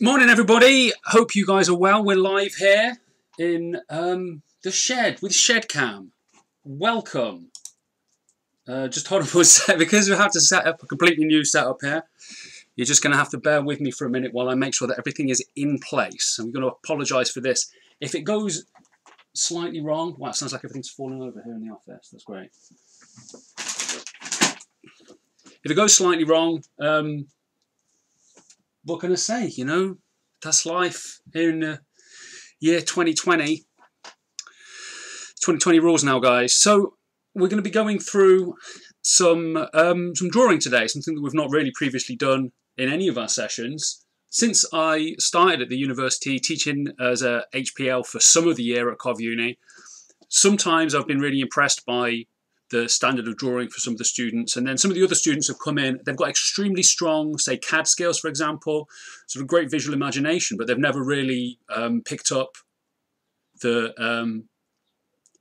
Morning, everybody. Hope you guys are well. We're live here in um, the shed with Shedcam. Welcome. Uh, just hold on for a sec because we have to set up a completely new setup here. You're just going to have to bear with me for a minute while I make sure that everything is in place. I'm going to apologise for this. If it goes slightly wrong, wow, sounds like everything's falling over here in the office. That's great. If it goes slightly wrong, um, what can I say? You know, that's life here in the year 2020. 2020 rules now, guys. So we're going to be going through some um, some drawing today, something that we've not really previously done in any of our sessions. Since I started at the university teaching as a HPL for some of the year at Cov Uni, sometimes I've been really impressed by the standard of drawing for some of the students. And then some of the other students have come in, they've got extremely strong, say, CAD skills, for example, sort of great visual imagination, but they've never really um, picked up the, um,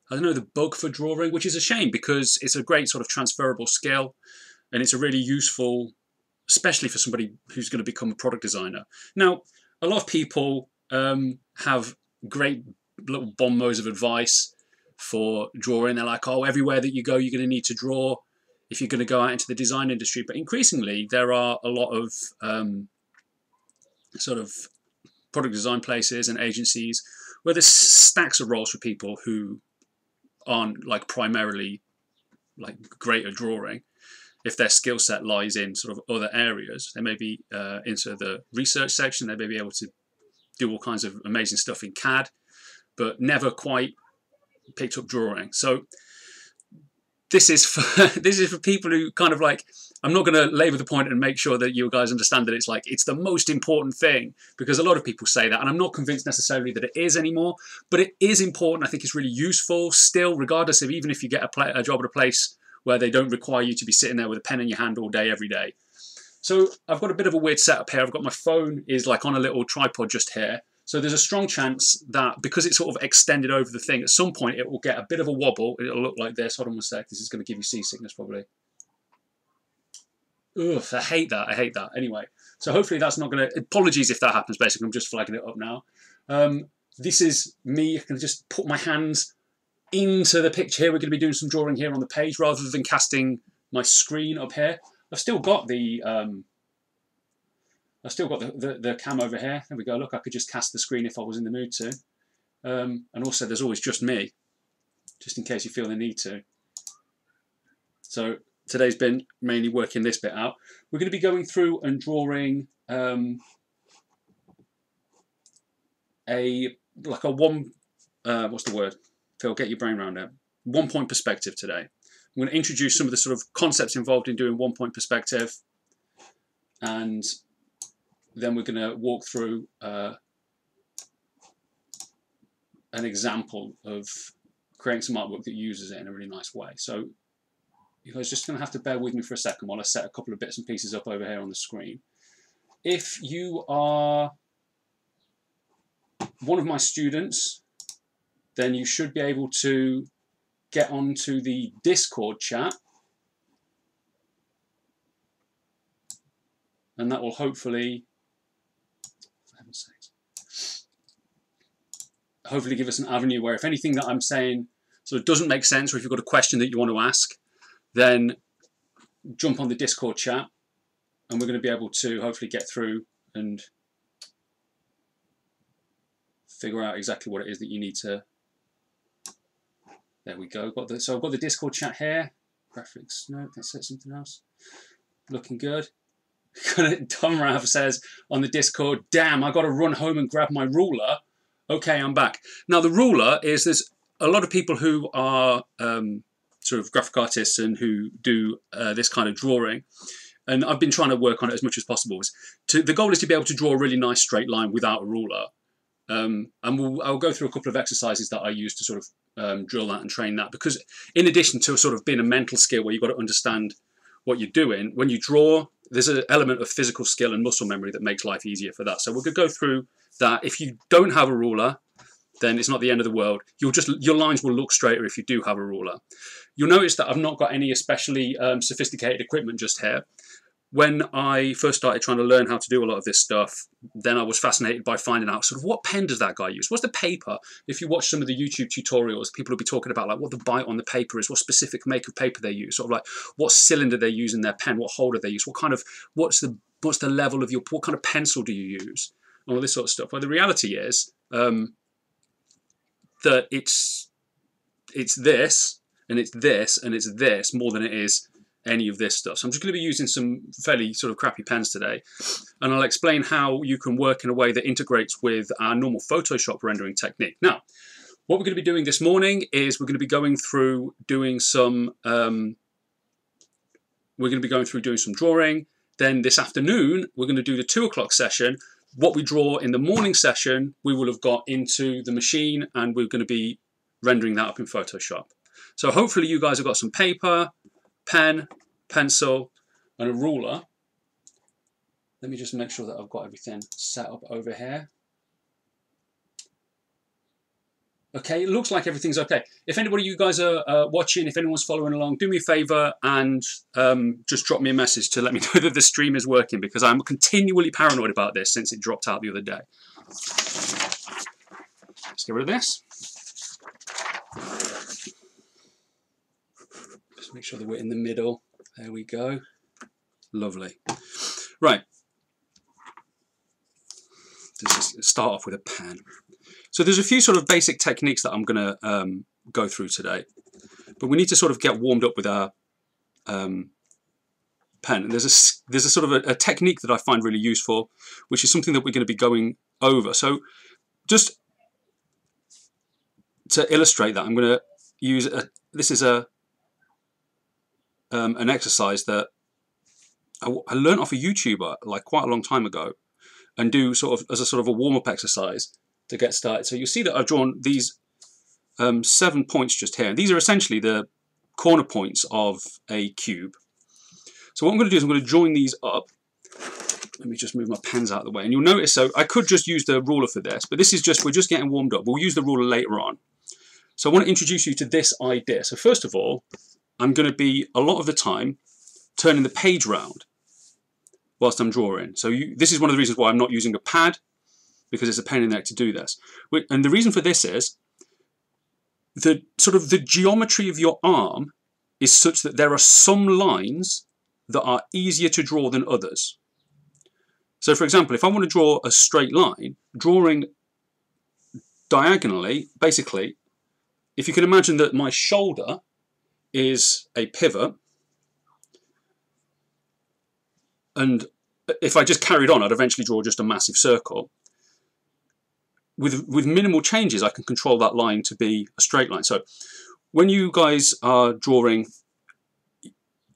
I don't know, the bug for drawing, which is a shame because it's a great sort of transferable skill and it's a really useful, especially for somebody who's going to become a product designer. Now, a lot of people um, have great little bombos of advice for drawing. They're like, oh, everywhere that you go, you're going to need to draw if you're going to go out into the design industry. But increasingly, there are a lot of um, sort of product design places and agencies where there's stacks of roles for people who aren't like primarily like great at drawing. If their skill set lies in sort of other areas, they may be uh, into the research section. They may be able to do all kinds of amazing stuff in CAD, but never quite picked up drawing. So this is for this is for people who kind of like I'm not going to labour the point and make sure that you guys understand that it's like it's the most important thing because a lot of people say that and I'm not convinced necessarily that it is anymore but it is important. I think it's really useful still regardless of even if you get a, a job at a place where they don't require you to be sitting there with a pen in your hand all day every day. So I've got a bit of a weird setup here. I've got my phone is like on a little tripod just here so there's a strong chance that because it's sort of extended over the thing, at some point it will get a bit of a wobble. It'll look like this. Hold on a sec. This is going to give you seasickness probably. Ugh, I hate that. I hate that. Anyway, so hopefully that's not going to... Apologies if that happens, basically. I'm just flagging it up now. Um, this is me. I can just put my hands into the picture here. We're going to be doing some drawing here on the page rather than casting my screen up here. I've still got the... Um, I've still got the, the, the, cam over here. There we go. Look, I could just cast the screen if I was in the mood to. Um, and also, there's always just me, just in case you feel the need to. So today's been mainly working this bit out. We're going to be going through and drawing um, a like a one. Uh, what's the word? Phil, get your brain around it. One point perspective today. I'm going to introduce some of the sort of concepts involved in doing one point perspective and then we're going to walk through uh, an example of creating some artwork that uses it in a really nice way. So you guys just going to have to bear with me for a second while I set a couple of bits and pieces up over here on the screen. If you are one of my students, then you should be able to get onto the Discord chat and that will hopefully hopefully give us an avenue where if anything that I'm saying sort of doesn't make sense or if you've got a question that you want to ask, then jump on the Discord chat and we're going to be able to hopefully get through and figure out exactly what it is that you need to there we go. Got the so I've got the discord chat here. Graphics no that's it something else. Looking good. Tom Rav says on the discord damn I got to run home and grab my ruler Okay, I'm back. Now the ruler is there's a lot of people who are um, sort of graphic artists and who do uh, this kind of drawing. And I've been trying to work on it as much as possible. To, the goal is to be able to draw a really nice straight line without a ruler. Um, and we'll, I'll go through a couple of exercises that I use to sort of um, drill that and train that. Because in addition to sort of being a mental skill where you've got to understand what you're doing, when you draw, there's an element of physical skill and muscle memory that makes life easier for that. So we're going to go through that if you don't have a ruler, then it's not the end of the world. You'll just your lines will look straighter if you do have a ruler. You'll notice that I've not got any especially um, sophisticated equipment just here, when I first started trying to learn how to do a lot of this stuff, then I was fascinated by finding out sort of what pen does that guy use? What's the paper? If you watch some of the YouTube tutorials, people will be talking about like what the bite on the paper is, what specific make of paper they use, sort of like what cylinder they use in their pen, what holder they use, what kind of what's the what's the level of your what kind of pencil do you use, all this sort of stuff. Well, the reality is um, that it's it's this and it's this and it's this more than it is any of this stuff. So I'm just going to be using some fairly sort of crappy pens today and I'll explain how you can work in a way that integrates with our normal Photoshop rendering technique. Now, what we're going to be doing this morning is we're going to be going through doing some, um, we're going to be going through doing some drawing. Then this afternoon, we're going to do the two o'clock session. What we draw in the morning session, we will have got into the machine and we're going to be rendering that up in Photoshop. So hopefully you guys have got some paper, pen, pencil, and a ruler. Let me just make sure that I've got everything set up over here. Okay, it looks like everything's okay. If anybody you guys are uh, watching, if anyone's following along, do me a favor and um, just drop me a message to let me know that the stream is working because I'm continually paranoid about this since it dropped out the other day. Let's get rid of this. Just make sure that we're in the middle. There we go. Lovely. Right. Let's just start off with a pen. So there's a few sort of basic techniques that I'm going to um, go through today. But we need to sort of get warmed up with our um, pen. And there's a, there's a sort of a, a technique that I find really useful, which is something that we're going to be going over. So just to illustrate that, I'm going to use a, this is a um, an exercise that I, I learned off a YouTuber like quite a long time ago and do sort of as a sort of a warm-up exercise to get started. So you'll see that I've drawn these um, seven points just here. And these are essentially the corner points of a cube. So what I'm going to do is I'm going to join these up. Let me just move my pens out of the way. And you'll notice, so I could just use the ruler for this, but this is just, we're just getting warmed up. We'll use the ruler later on. So I want to introduce you to this idea. So first of all, I'm going to be a lot of the time turning the page round whilst I'm drawing. So you, this is one of the reasons why I'm not using a pad because it's a pain in the neck to do this. And the reason for this is the sort of the geometry of your arm is such that there are some lines that are easier to draw than others. So for example, if I want to draw a straight line, drawing diagonally, basically, if you can imagine that my shoulder is a pivot. And if I just carried on, I'd eventually draw just a massive circle. With, with minimal changes, I can control that line to be a straight line. So when you guys are drawing,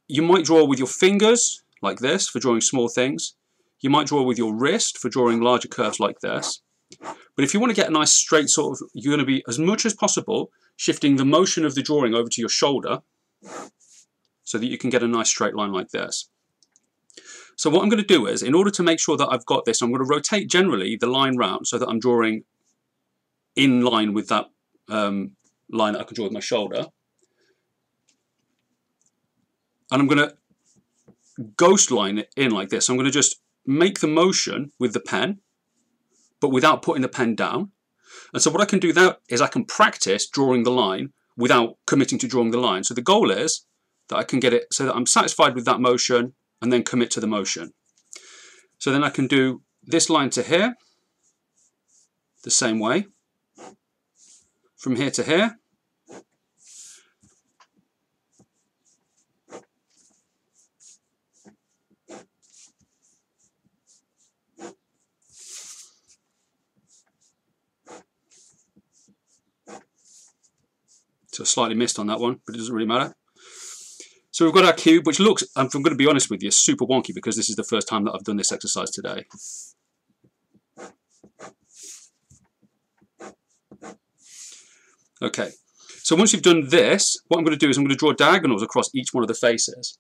you might draw with your fingers like this for drawing small things. You might draw with your wrist for drawing larger curves like this. But if you want to get a nice straight sort of, you're going to be as much as possible shifting the motion of the drawing over to your shoulder so that you can get a nice straight line like this. So what I'm going to do is, in order to make sure that I've got this, I'm going to rotate generally the line round so that I'm drawing in line with that um, line that I can draw with my shoulder. And I'm going to ghost line it in like this. I'm going to just make the motion with the pen, but without putting the pen down. And so what I can do now is I can practice drawing the line without committing to drawing the line. So the goal is that I can get it so that I'm satisfied with that motion and then commit to the motion. So then I can do this line to here the same way. From here to here. So slightly missed on that one, but it doesn't really matter. So we've got our cube, which looks, I'm going to be honest with you, super wonky because this is the first time that I've done this exercise today. Okay, so once you've done this, what I'm going to do is I'm going to draw diagonals across each one of the faces.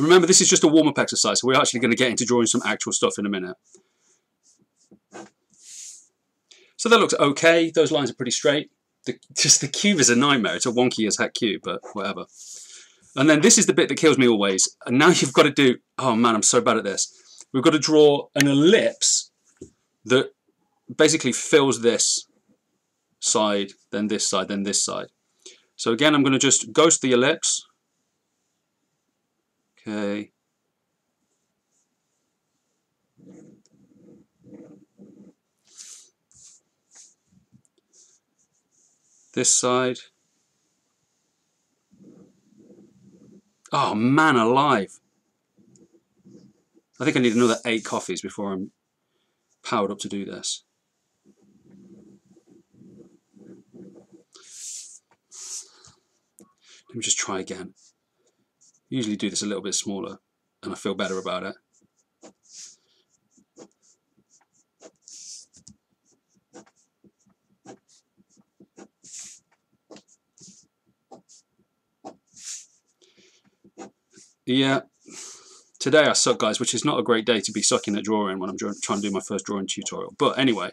Remember, this is just a warm-up exercise, so we're actually going to get into drawing some actual stuff in a minute. So that looks okay. Those lines are pretty straight. The, just the cube is a nightmare. It's a wonky as heck cube, but whatever. And then this is the bit that kills me always. And now you've got to do, oh man, I'm so bad at this. We've got to draw an ellipse that basically fills this side, then this side, then this side. So again, I'm going to just ghost the ellipse. Okay. This side. Oh man alive. I think I need another eight coffees before I'm powered up to do this. Let me just try again. Usually do this a little bit smaller and I feel better about it. Yeah, today I suck guys, which is not a great day to be sucking at drawing when I'm trying to do my first drawing tutorial. But anyway,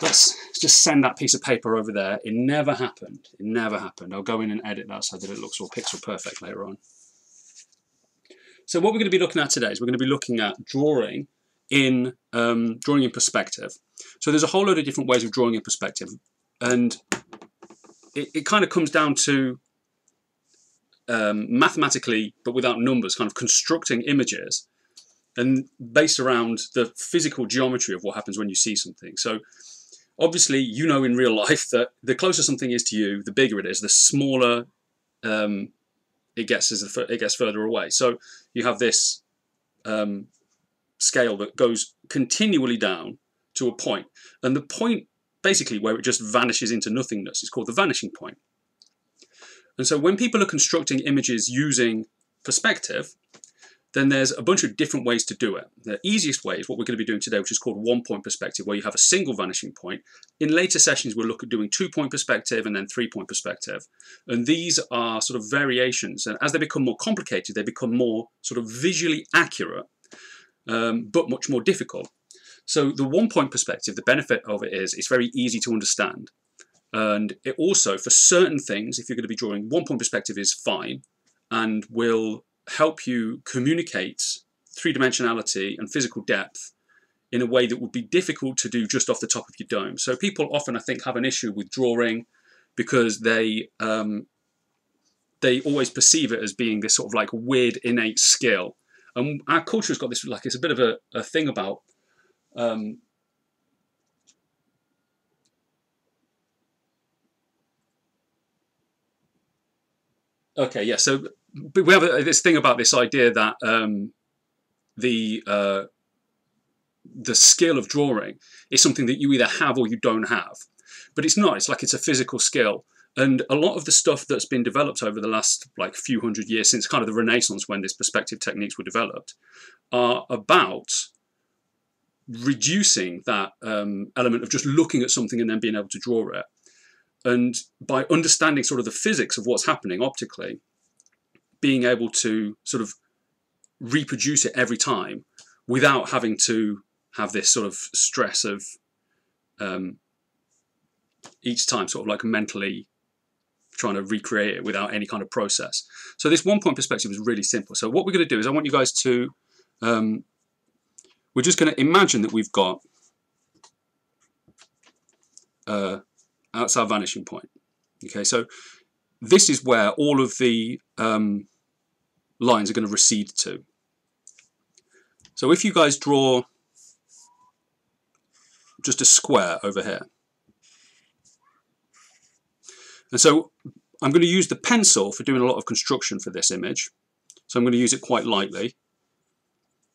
let's just send that piece of paper over there. It never happened. It never happened. I'll go in and edit that so that it looks all pixel perfect later on. So what we're going to be looking at today is we're going to be looking at drawing in um, drawing in perspective. So there's a whole load of different ways of drawing in perspective, and it, it kind of comes down to um, mathematically, but without numbers, kind of constructing images and based around the physical geometry of what happens when you see something. So obviously, you know in real life that the closer something is to you, the bigger it is, the smaller um, it gets as it gets further away. So you have this um, scale that goes continually down to a point, and the point basically where it just vanishes into nothingness is called the vanishing point. And so when people are constructing images using perspective, then there's a bunch of different ways to do it. The easiest way is what we're going to be doing today, which is called one-point perspective, where you have a single vanishing point. In later sessions, we'll look at doing two-point perspective and then three-point perspective. And these are sort of variations. And as they become more complicated, they become more sort of visually accurate, um, but much more difficult. So the one-point perspective, the benefit of it is it's very easy to understand. And it also, for certain things, if you're going to be drawing one point perspective is fine and will help you communicate three-dimensionality and physical depth in a way that would be difficult to do just off the top of your dome. So people often, I think, have an issue with drawing because they um, they always perceive it as being this sort of like weird innate skill. And our culture has got this like it's a bit of a, a thing about um, Okay, yeah. So we have this thing about this idea that um, the uh, the skill of drawing is something that you either have or you don't have, but it's not. It's like it's a physical skill, and a lot of the stuff that's been developed over the last like few hundred years since kind of the Renaissance when these perspective techniques were developed are about reducing that um, element of just looking at something and then being able to draw it and by understanding sort of the physics of what's happening optically, being able to sort of reproduce it every time without having to have this sort of stress of um, each time sort of like mentally trying to recreate it without any kind of process. So this one point perspective is really simple. So what we're going to do is I want you guys to, um, we're just going to imagine that we've got uh, that's our vanishing point. Okay, so this is where all of the um, lines are going to recede to. So if you guys draw just a square over here, and so I'm going to use the pencil for doing a lot of construction for this image. So I'm going to use it quite lightly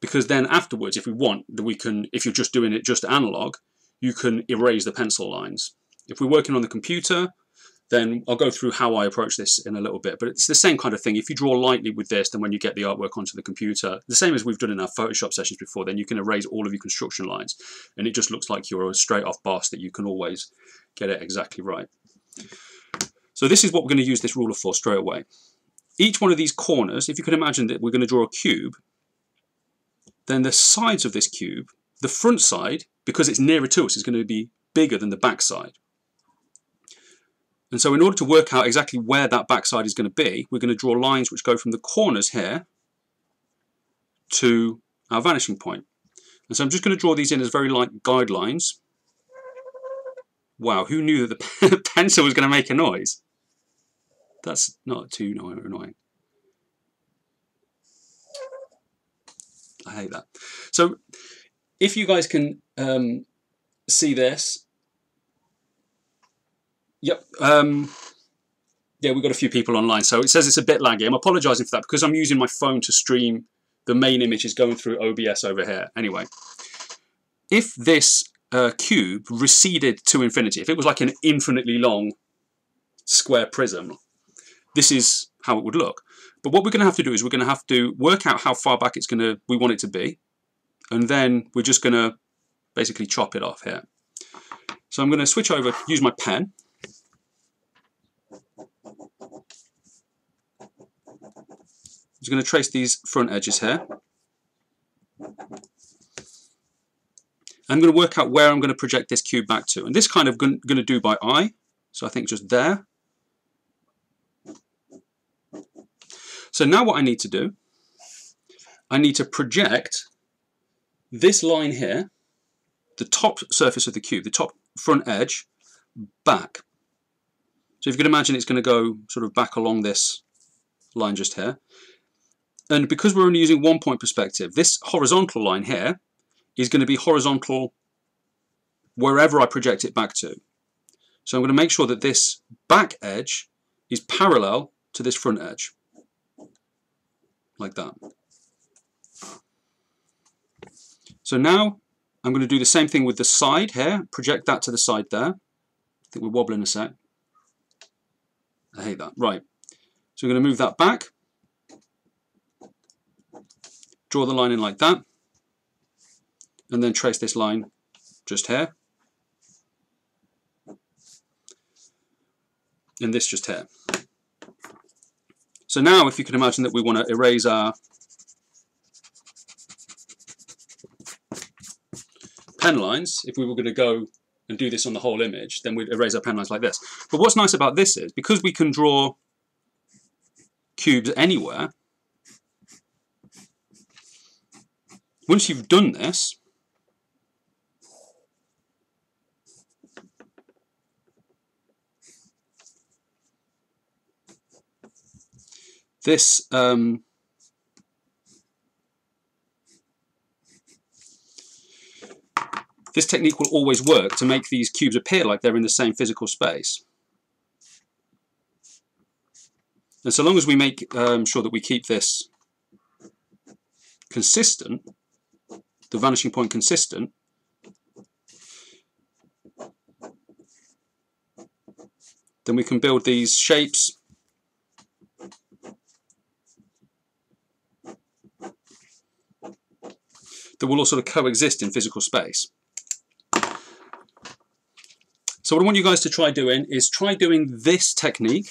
because then afterwards, if we want, we can, if you're just doing it just analog, you can erase the pencil lines. If we're working on the computer, then I'll go through how I approach this in a little bit. But it's the same kind of thing. If you draw lightly with this, then when you get the artwork onto the computer, the same as we've done in our Photoshop sessions before, then you can erase all of your construction lines. And it just looks like you're a straight off boss that you can always get it exactly right. So this is what we're going to use this ruler for straight away. Each one of these corners, if you can imagine that we're going to draw a cube, then the sides of this cube, the front side because it's nearer to us, is going to be bigger than the backside. And so in order to work out exactly where that backside is going to be, we're going to draw lines which go from the corners here to our vanishing point. And so I'm just going to draw these in as very light guidelines. Wow, who knew that the pencil was going to make a noise? That's not too annoying. I hate that. So if you guys can um, see this, yep, um, yeah, we've got a few people online. So it says it's a bit laggy. I'm apologising for that because I'm using my phone to stream the main image is going through OBS over here. Anyway, if this uh, cube receded to infinity, if it was like an infinitely long square prism, this is how it would look. But what we're going to have to do is we're going to have to work out how far back it's going to we want it to be, and then we're just going to basically chop it off here. So I'm going to switch over, use my pen. I'm just going to trace these front edges here. I'm going to work out where I'm going to project this cube back to. And this kind of going to do by eye. So I think just there. So now what I need to do, I need to project this line here, the top surface of the cube, the top front edge, back. So if you can imagine it's going to go sort of back along this line just here. And because we're only using one point perspective, this horizontal line here is going to be horizontal wherever I project it back to. So I'm going to make sure that this back edge is parallel to this front edge, like that. So now I'm going to do the same thing with the side here, project that to the side there. I think we're wobbling a sec. I hate that. Right. So we're going to move that back draw the line in like that and then trace this line just here and this just here. So now if you can imagine that we want to erase our pen lines, if we were going to go and do this on the whole image, then we'd erase our pen lines like this. But what's nice about this is, because we can draw cubes anywhere, Once you've done this, this um, this technique will always work to make these cubes appear like they're in the same physical space. And so long as we make um, sure that we keep this consistent, the vanishing point consistent, then we can build these shapes. That will all sort of coexist in physical space. So what I want you guys to try doing is try doing this technique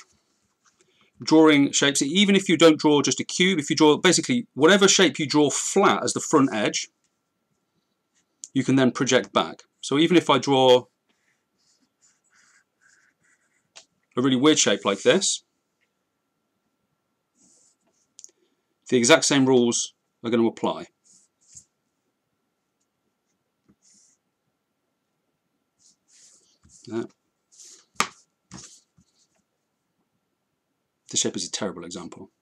drawing shapes, even if you don't draw just a cube, if you draw basically whatever shape you draw flat as the front edge, you can then project back. So even if I draw a really weird shape like this, the exact same rules are going to apply. Yeah. This shape is a terrible example.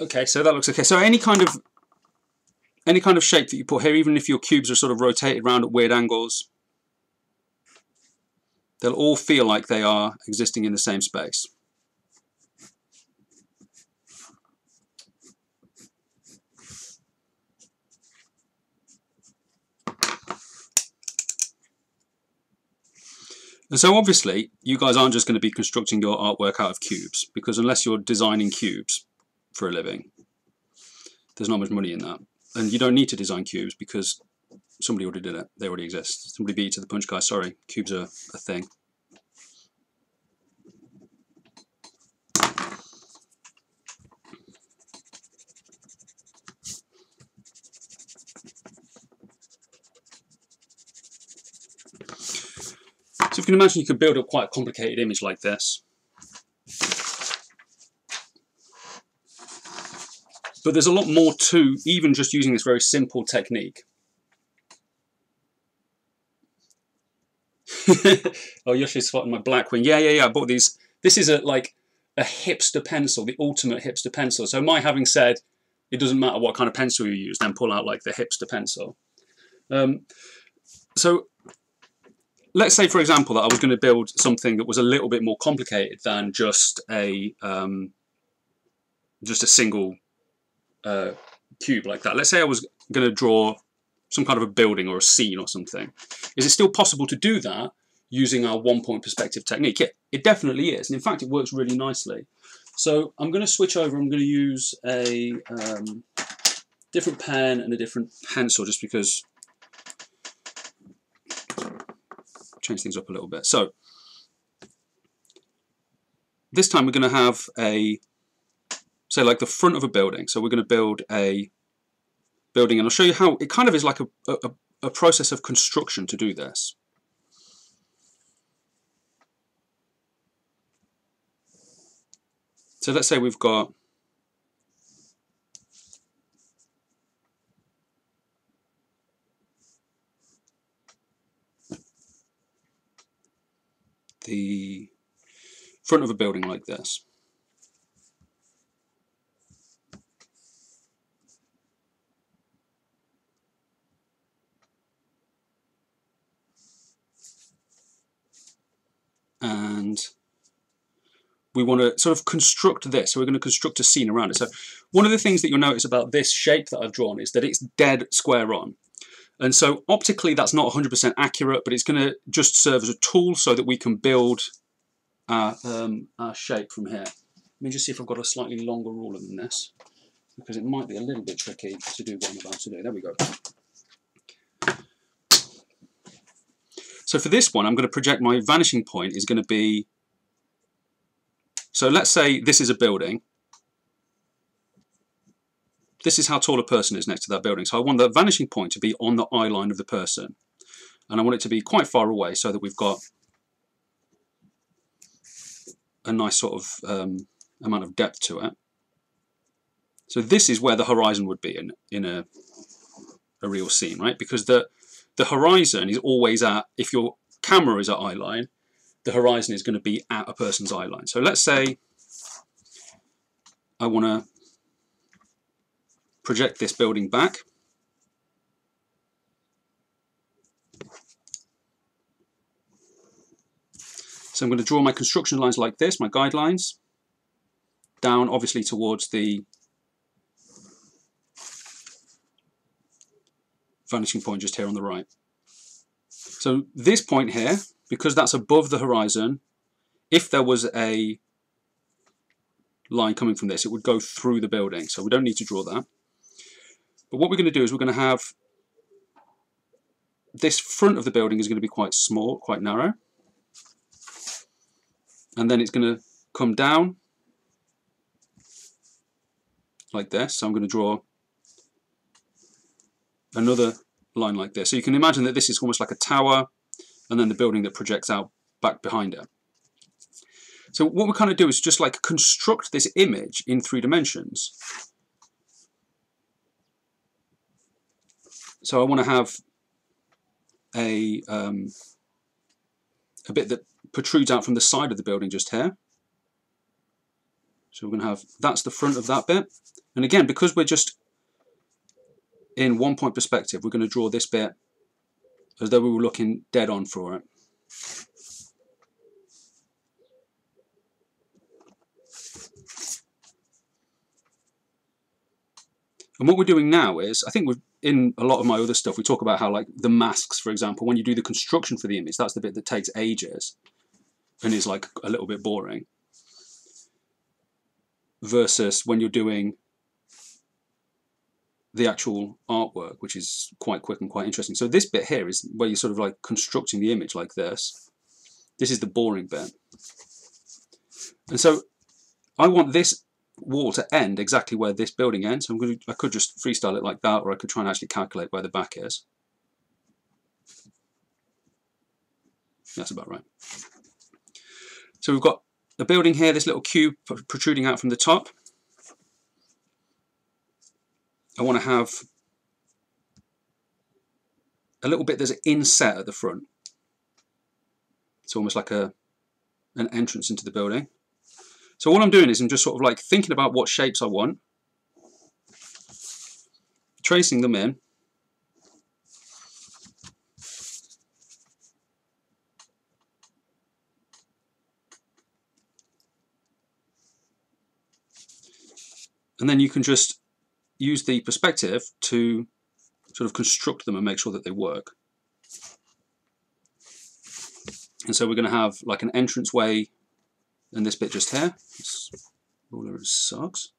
Okay, so that looks okay. So any kind of any kind of shape that you put here, even if your cubes are sort of rotated around at weird angles, they'll all feel like they are existing in the same space. And so obviously, you guys aren't just going to be constructing your artwork out of cubes, because unless you're designing cubes for a living, there's not much money in that. And you don't need to design cubes because somebody already did it. They already exist. Somebody beat you to the punch guy. Sorry, cubes are a thing. So if you can imagine you could build up quite a complicated image like this. But there's a lot more to even just using this very simple technique. oh, Yoshi's spotting my Blackwing. Yeah, yeah, yeah. I bought these. This is a like a hipster pencil, the ultimate hipster pencil. So my having said it doesn't matter what kind of pencil you use, then pull out like the hipster pencil. Um, so let's say, for example, that I was going to build something that was a little bit more complicated than just a um, just a single uh, cube like that. Let's say I was going to draw some kind of a building or a scene or something. Is it still possible to do that using our one-point perspective technique? Yeah, it definitely is. And in fact, it works really nicely. So I'm going to switch over. I'm going to use a um, different pen and a different pencil just because change things up a little bit. So this time we're going to have a, say like the front of a building. So we're going to build a building and I'll show you how it kind of is like a, a, a process of construction to do this. So let's say we've got the front of a building like this. And we want to sort of construct this. So we're going to construct a scene around it. So one of the things that you'll notice about this shape that I've drawn is that it's dead square on. And so optically that's not 100% accurate, but it's going to just serve as a tool so that we can build our, um, our shape from here. Let me just see if I've got a slightly longer ruler than this, because it might be a little bit tricky to do what I'm about to do. There we go. So for this one, I'm going to project my vanishing point is going to be, so let's say this is a building, this is how tall a person is next to that building. So I want the vanishing point to be on the eye line of the person. And I want it to be quite far away so that we've got a nice sort of um, amount of depth to it. So this is where the horizon would be in, in a, a real scene, right? Because the, the horizon is always at, if your camera is at eye line, the horizon is going to be at a person's eye line. So let's say I want to project this building back. So I'm going to draw my construction lines like this, my guidelines, down obviously towards the vanishing point just here on the right. So this point here, because that's above the horizon, if there was a line coming from this, it would go through the building. So we don't need to draw that. But what we're going to do is we're going to have this front of the building is going to be quite small, quite narrow. And then it's going to come down like this. So I'm going to draw another line like this. So you can imagine that this is almost like a tower and then the building that projects out back behind it. So what we kind of do is just like construct this image in three dimensions. So I want to have a, um, a bit that protrudes out from the side of the building just here. So we're going to have, that's the front of that bit. And again, because we're just in one point perspective, we're going to draw this bit as though we were looking dead on for it. And what we're doing now is, I think we've, in a lot of my other stuff, we talk about how like the masks, for example, when you do the construction for the image, that's the bit that takes ages and is like a little bit boring. Versus when you're doing the actual artwork, which is quite quick and quite interesting. So this bit here is where you're sort of like constructing the image like this. This is the boring bit. And so I want this wall to end exactly where this building ends. I'm going to, I could just freestyle it like that, or I could try and actually calculate where the back is. That's about right. So we've got a building here, this little cube protruding out from the top. I want to have a little bit there's an inset at the front. It's almost like a an entrance into the building. So what I'm doing is I'm just sort of like thinking about what shapes I want, tracing them in, and then you can just use the perspective to sort of construct them and make sure that they work. And so we're going to have like an entranceway and this bit just here. This ruler sucks.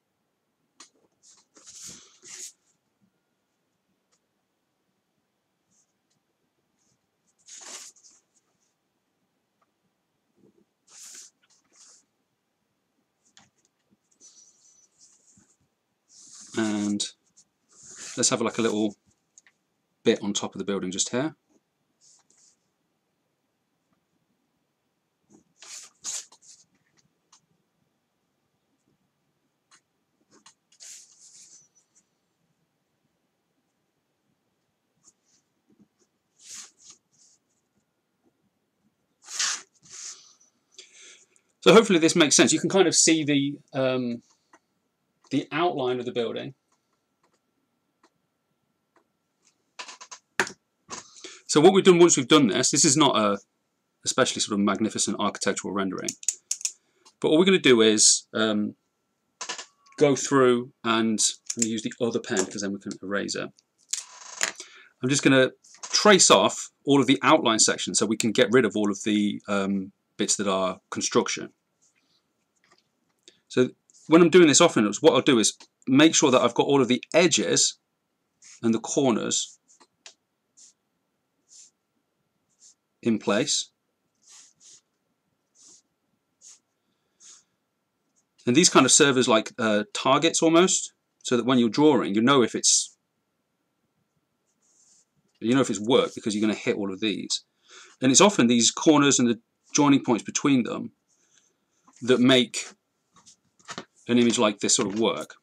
and let's have like a little bit on top of the building just here. So hopefully this makes sense. You can kind of see the um, the outline of the building. So what we've done once we've done this, this is not a especially sort of magnificent architectural rendering, but what we're going to do is um, go through and use the other pen because then we can erase it. I'm just going to trace off all of the outline sections so we can get rid of all of the um, bits that are construction. So when I'm doing this off often, what I'll do is make sure that I've got all of the edges and the corners in place. And these kind of serve as like uh, targets almost, so that when you're drawing, you know if it's you know if it's work because you're going to hit all of these. And it's often these corners and the joining points between them that make an image like this sort of work.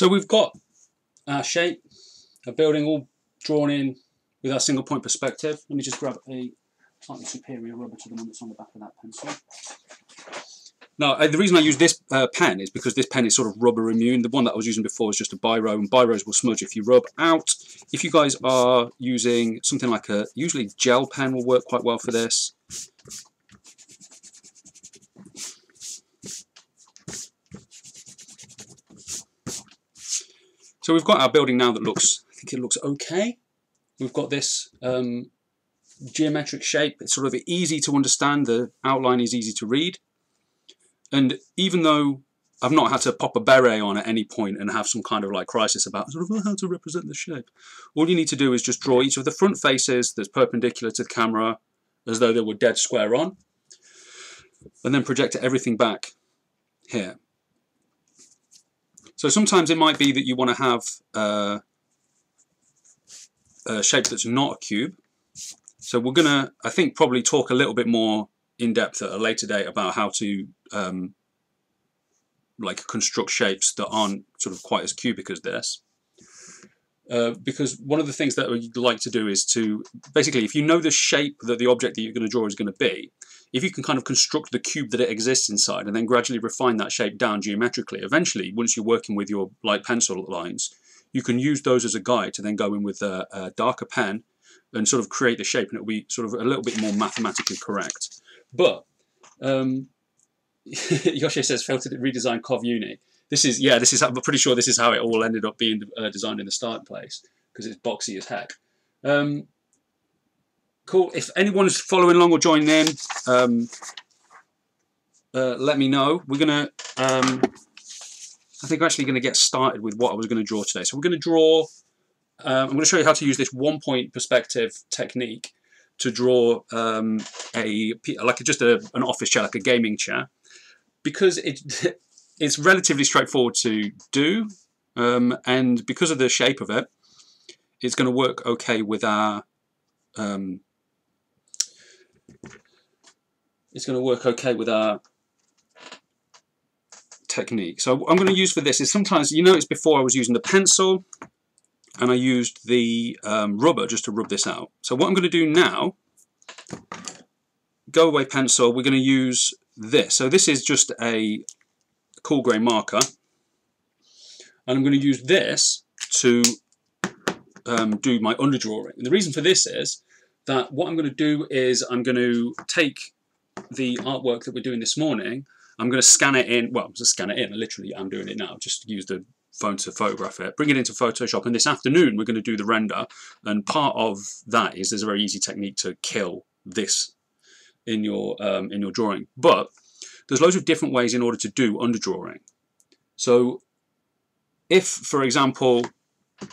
So we've got our shape, a building all drawn in with our single point perspective. Let me just grab a slightly superior rubber to the one that's on the back of that pencil. Now, uh, the reason I use this uh, pen is because this pen is sort of rubber immune. The one that I was using before was just a biro, and biros will smudge if you rub out. If you guys are using something like a, usually gel pen will work quite well for this. So we've got our building now that looks, I think it looks okay. We've got this um, geometric shape. It's sort of easy to understand. The outline is easy to read. And even though I've not had to pop a beret on at any point and have some kind of like crisis about sort of how to represent the shape. All you need to do is just draw each of the front faces that's perpendicular to the camera as though they were dead square on. And then project everything back here. So sometimes it might be that you want to have uh, a shape that's not a cube. So we're going to, I think, probably talk a little bit more in depth at a later date about how to um, like construct shapes that aren't sort of quite as cubic as this. Uh, because one of the things that we like to do is to basically, if you know the shape that the object that you're going to draw is going to be, if you can kind of construct the cube that it exists inside and then gradually refine that shape down geometrically, eventually, once you're working with your light pencil lines, you can use those as a guide to then go in with a, a darker pen and sort of create the shape and it'll be sort of a little bit more mathematically correct. But um, Yoshi says failed to redesign Cov Uni. This is yeah, this is I'm pretty sure this is how it all ended up being uh, designed in the starting place because it's boxy as heck. Um, cool. If anyone's following along or joining in, um, uh, let me know. We're gonna. Um, I think we're actually going to get started with what I was going to draw today. So we're going to draw. Um, I'm going to show you how to use this one point perspective technique to draw um, a like just a, an office chair, like a gaming chair, because it it's relatively straightforward to do, um, and because of the shape of it, it's going to work okay with our. Um, it's going to work okay with our technique. So I'm going to use for this is sometimes you notice before I was using the pencil and I used the um, rubber just to rub this out. So what I'm going to do now, go away pencil, we're going to use this. So this is just a cool grey marker and I'm going to use this to um, do my underdrawing. And the reason for this is that what I'm going to do is I'm going to take the artwork that we're doing this morning, I'm going to scan it in, well, just scan it in, literally I'm doing it now, just use the phone to photograph it, bring it into Photoshop, and this afternoon we're going to do the render, and part of that is there's a very easy technique to kill this in your um, in your drawing. But there's loads of different ways in order to do underdrawing. So if, for example,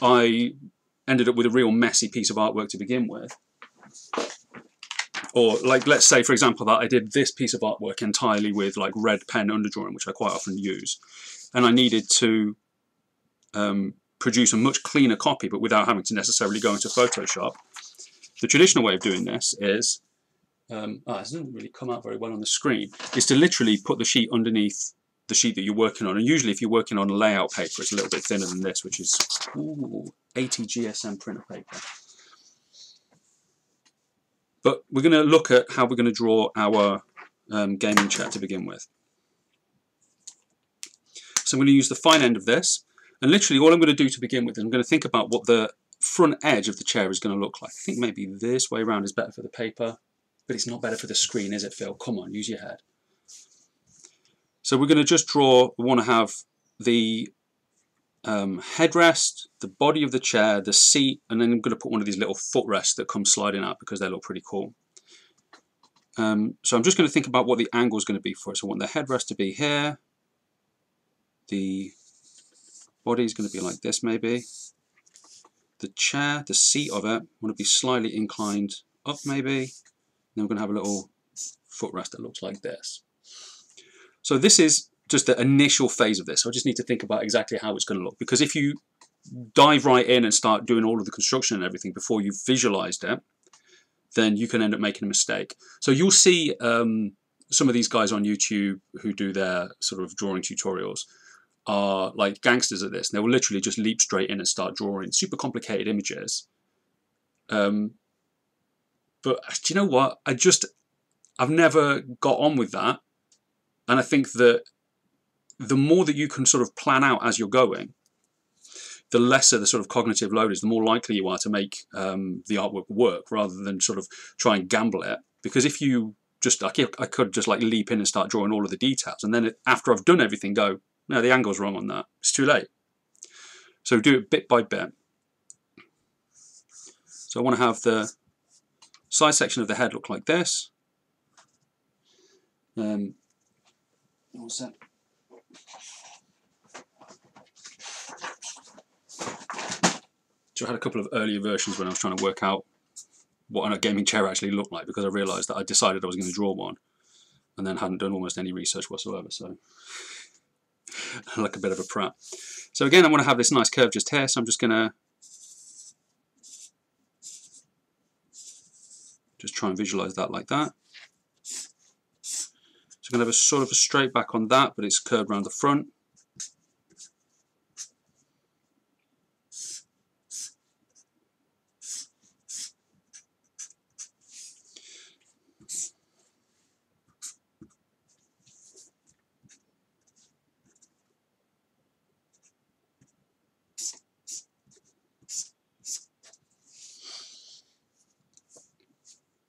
I ended up with a real messy piece of artwork to begin with, or like let's say for example that I did this piece of artwork entirely with like red pen underdrawing which I quite often use and I needed to um, produce a much cleaner copy but without having to necessarily go into Photoshop. The traditional way of doing this is, um, oh, it doesn't really come out very well on the screen, is to literally put the sheet underneath the sheet that you're working on. And usually if you're working on layout paper, it's a little bit thinner than this, which is ooh, 80 GSM printer paper. But we're going to look at how we're going to draw our um, gaming chair to begin with. So I'm going to use the fine end of this and literally all I'm going to do to begin with is I'm going to think about what the front edge of the chair is going to look like. I think maybe this way around is better for the paper, but it's not better for the screen, is it, Phil? Come on, use your head. So we're going to just draw, we want to have the um, headrest, the body of the chair, the seat, and then I'm going to put one of these little footrests that come sliding out because they look pretty cool. Um, so I'm just going to think about what the angle is going to be for it. So I want the headrest to be here, the body is going to be like this maybe. The chair, the seat of it, want to be slightly inclined up maybe. Then we're going to have a little footrest that looks like this. So this is just the initial phase of this. I just need to think about exactly how it's going to look. Because if you dive right in and start doing all of the construction and everything before you've visualized it, then you can end up making a mistake. So you'll see um, some of these guys on YouTube who do their sort of drawing tutorials are like gangsters at this. They will literally just leap straight in and start drawing super complicated images. Um, but do you know what? I just I've never got on with that, and I think that the more that you can sort of plan out as you're going, the lesser the sort of cognitive load is, the more likely you are to make um, the artwork work rather than sort of try and gamble it. Because if you just, I could just like leap in and start drawing all of the details, and then it, after I've done everything, go, no, the angle's wrong on that. It's too late. So do it bit by bit. So I want to have the side section of the head look like this. Um, what's that? So I had a couple of earlier versions when I was trying to work out what a gaming chair actually looked like because I realised that I decided I was going to draw one and then hadn't done almost any research whatsoever. So like a bit of a prat. So again, I want to have this nice curve just here, so I'm just going to just try and visualize that like that. So I'm going to have a sort of a straight back on that, but it's curved around the front.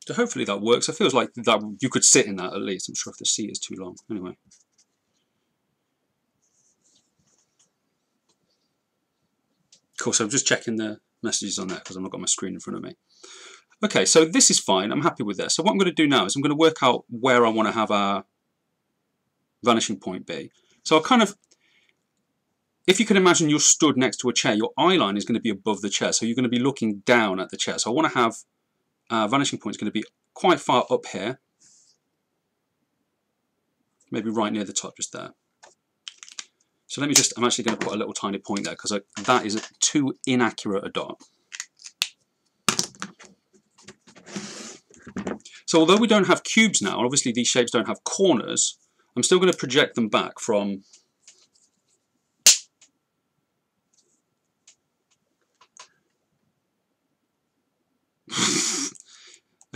So hopefully that works. It feels like that you could sit in that at least. I'm sure if the seat is too long. Anyway. Cool, so I'm just checking the messages on there because I've not got my screen in front of me. Okay, so this is fine. I'm happy with this. So what I'm going to do now is I'm going to work out where I want to have our vanishing point be. So I'll kind of, if you can imagine you're stood next to a chair, your eye line is going to be above the chair. So you're going to be looking down at the chair. So I want to have uh, vanishing point is going to be quite far up here, maybe right near the top just there. So let me just, I'm actually going to put a little tiny point there because that is too inaccurate a dot. So although we don't have cubes now, obviously these shapes don't have corners, I'm still going to project them back from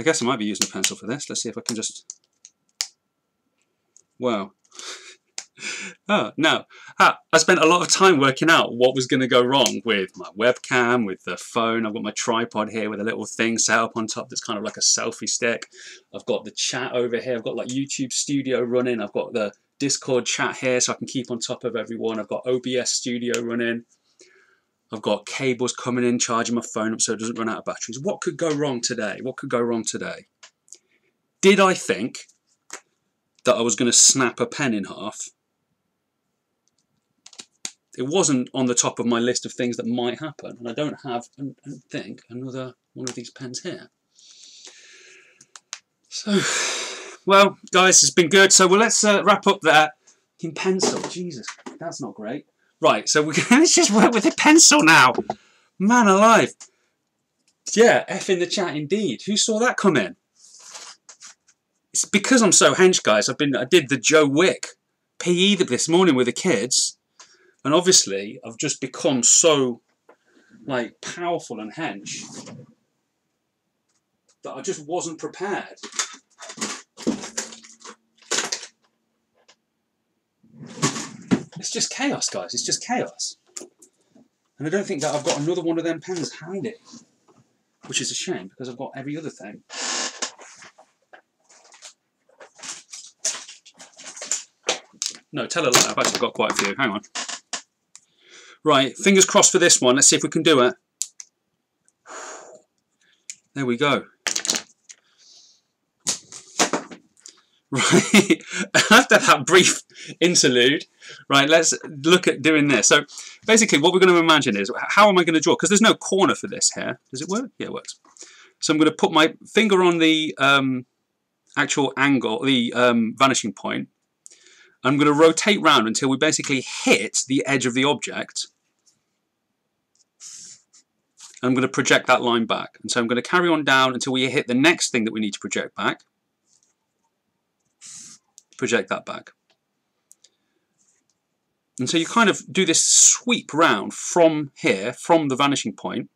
I guess I might be using a pencil for this. Let's see if I can just... Wow. oh, no. Ah, I spent a lot of time working out what was going to go wrong with my webcam, with the phone. I've got my tripod here with a little thing set up on top that's kind of like a selfie stick. I've got the chat over here. I've got like YouTube Studio running. I've got the Discord chat here so I can keep on top of everyone. I've got OBS Studio running. I've got cables coming in, charging my phone up so it doesn't run out of batteries. What could go wrong today? What could go wrong today? Did I think that I was going to snap a pen in half? It wasn't on the top of my list of things that might happen, and I don't have, I don't think, another one of these pens here. So, well, guys, it's been good. So, well, let's uh, wrap up there. In pencil, Jesus, that's not great. Right, so going to just work with a pencil now. Man alive. Yeah, F in the chat indeed. Who saw that come in? It's because I'm so hench, guys. I've been I did the Joe Wick PE this morning with the kids, and obviously I've just become so like powerful and hench that I just wasn't prepared. It's just chaos, guys. It's just chaos. And I don't think that I've got another one of them pens handy. Which is a shame, because I've got every other thing. No, tell a lie. I've actually got quite a few. Hang on. Right, fingers crossed for this one. Let's see if we can do it. There we go. Right, after that brief interlude, right, let's look at doing this. So basically what we're going to imagine is, how am I going to draw? Because there's no corner for this here. Does it work? Yeah, it works. So I'm going to put my finger on the um, actual angle, the um, vanishing point. I'm going to rotate round until we basically hit the edge of the object. I'm going to project that line back. And so I'm going to carry on down until we hit the next thing that we need to project back project that back. And so you kind of do this sweep round from here, from the vanishing point.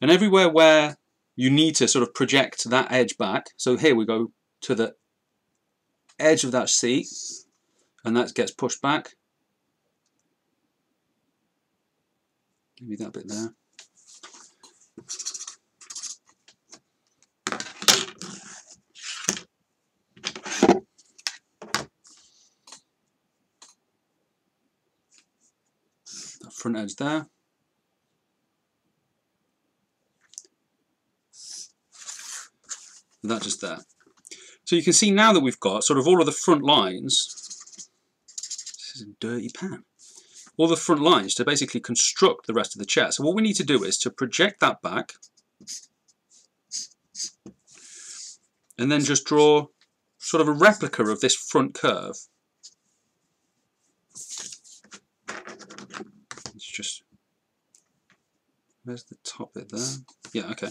And everywhere where you need to sort of project that edge back, so here we go to the edge of that seat, and that gets pushed back. Maybe that bit there. Front edge there. that just there. So you can see now that we've got sort of all of the front lines, this is a dirty pan, all the front lines to basically construct the rest of the chair. So what we need to do is to project that back and then just draw sort of a replica of this front curve. It's just, where's the top bit there? Yeah, okay.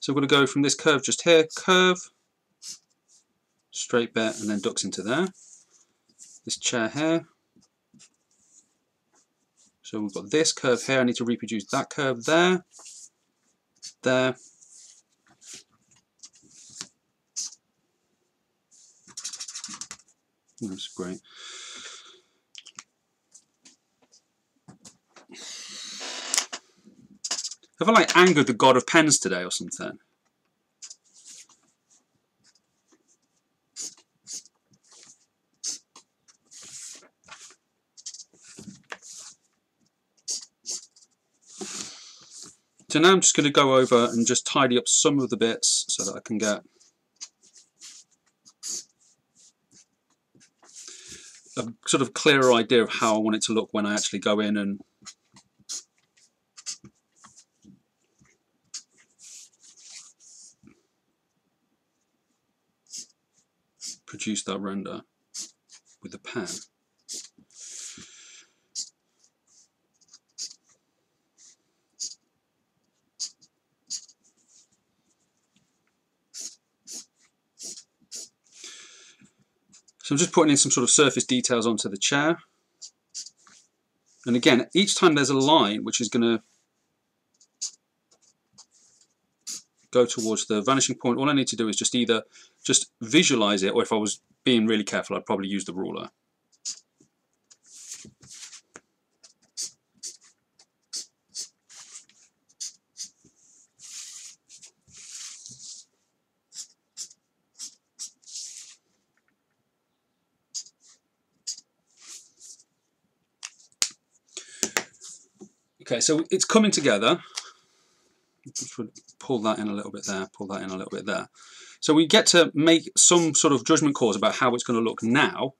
So we're going to go from this curve just here, curve, straight bit, and then ducks into there. This chair here. So we've got this curve here, I need to reproduce that curve there, there, That's great. Have I like angered the god of pens today or something? So now I'm just going to go over and just tidy up some of the bits so that I can get a sort of clearer idea of how I want it to look when I actually go in and produce that render with the pen. So I'm just putting in some sort of surface details onto the chair. And again, each time there's a line which is going to go towards the vanishing point, all I need to do is just either just visualize it, or if I was being really careful, I'd probably use the ruler. Okay, so it's coming together. Pull that in a little bit there, pull that in a little bit there. So we get to make some sort of judgment calls about how it's going to look now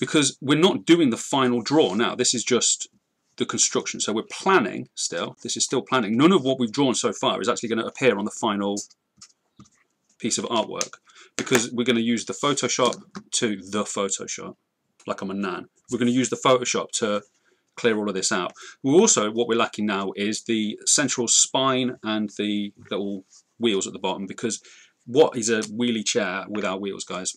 because we're not doing the final draw now. This is just the construction. So we're planning still. This is still planning. None of what we've drawn so far is actually going to appear on the final piece of artwork because we're going to use the Photoshop to the Photoshop, like I'm a nan. We're going to use the Photoshop to clear all of this out. We're also, what we're lacking now is the central spine and the little wheels at the bottom because what is a wheelie chair without wheels, guys?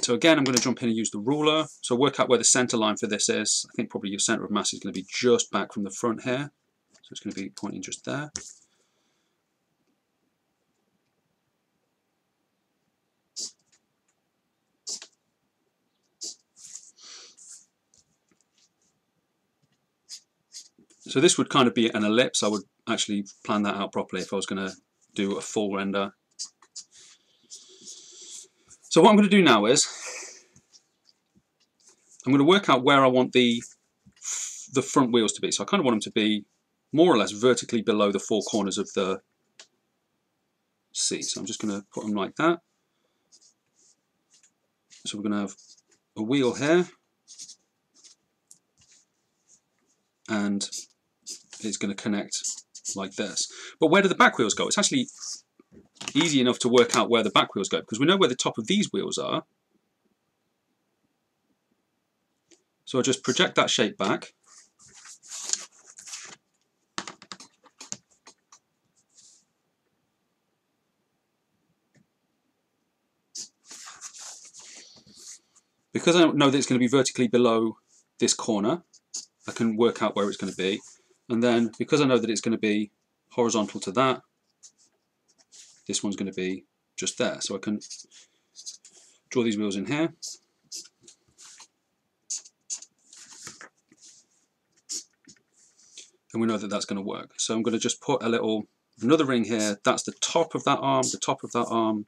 So again, I'm going to jump in and use the ruler. So work out where the center line for this is. I think probably your center of mass is going to be just back from the front here. So it's going to be pointing just there. So this would kind of be an ellipse. I would actually plan that out properly if I was going to do a full render. So what I'm going to do now is I'm going to work out where I want the the front wheels to be. So I kind of want them to be more or less vertically below the four corners of the seat. So I'm just going to put them like that. So we're going to have a wheel here and it's going to connect like this. But where do the back wheels go? It's actually easy enough to work out where the back wheels go because we know where the top of these wheels are. So I'll just project that shape back. Because I know that it's going to be vertically below this corner, I can work out where it's going to be. And then because I know that it's going to be horizontal to that, this one's going to be just there. So I can draw these wheels in here. And we know that that's going to work. So I'm going to just put a little, another ring here. That's the top of that arm, the top of that arm,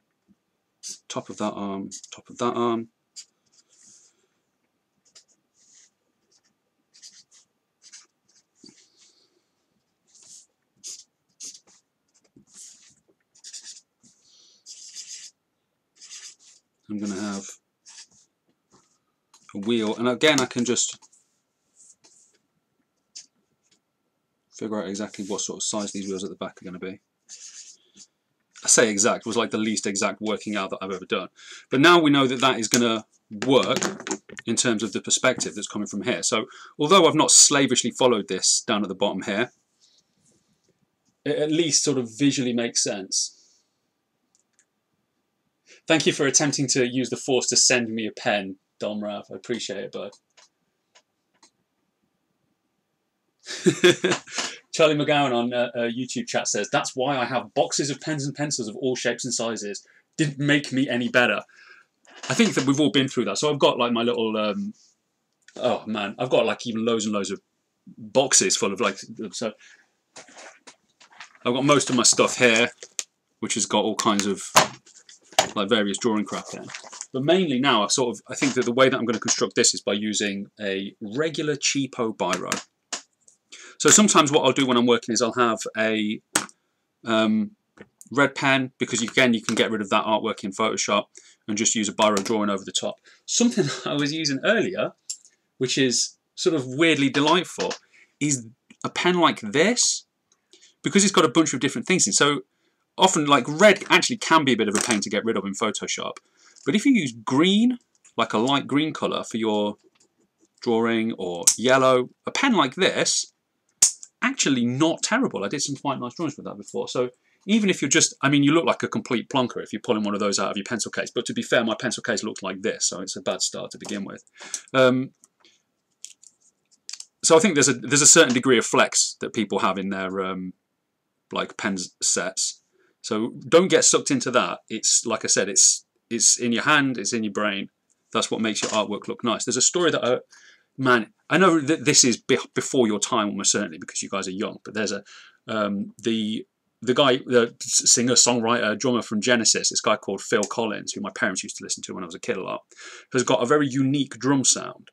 top of that arm, top of that arm. I'm going to have a wheel. And again I can just figure out exactly what sort of size these wheels at the back are going to be. I say exact was like the least exact working out that I've ever done. But now we know that that is going to work in terms of the perspective that's coming from here. So although I've not slavishly followed this down at the bottom here it at least sort of visually makes sense. Thank you for attempting to use the force to send me a pen, Domrav. I appreciate it, bud. Charlie McGowan on uh, uh, YouTube chat says, That's why I have boxes of pens and pencils of all shapes and sizes. Didn't make me any better. I think that we've all been through that. So I've got like my little, um, oh man, I've got like even loads and loads of boxes full of like, so I've got most of my stuff here, which has got all kinds of like various drawing crap in. But mainly now, I sort of I think that the way that I'm going to construct this is by using a regular cheapo biro. So sometimes what I'll do when I'm working is I'll have a um, red pen because again you can get rid of that artwork in Photoshop and just use a biro drawing over the top. Something I was using earlier, which is sort of weirdly delightful, is a pen like this because it's got a bunch of different things in. So often like red actually can be a bit of a pain to get rid of in Photoshop. But if you use green, like a light green colour for your drawing or yellow, a pen like this, actually not terrible. I did some quite nice drawings with that before. So even if you're just, I mean, you look like a complete plonker if you're pulling one of those out of your pencil case. But to be fair, my pencil case looks like this, so it's a bad start to begin with. Um, so I think there's a there's a certain degree of flex that people have in their um, like pen sets. So don't get sucked into that. It's like I said, it's it's in your hand, it's in your brain. That's what makes your artwork look nice. There's a story that, I, man, I know that this is before your time almost certainly because you guys are young. But there's a um, the the guy, the singer, songwriter, drummer from Genesis, this guy called Phil Collins, who my parents used to listen to when I was a kid a lot, has got a very unique drum sound.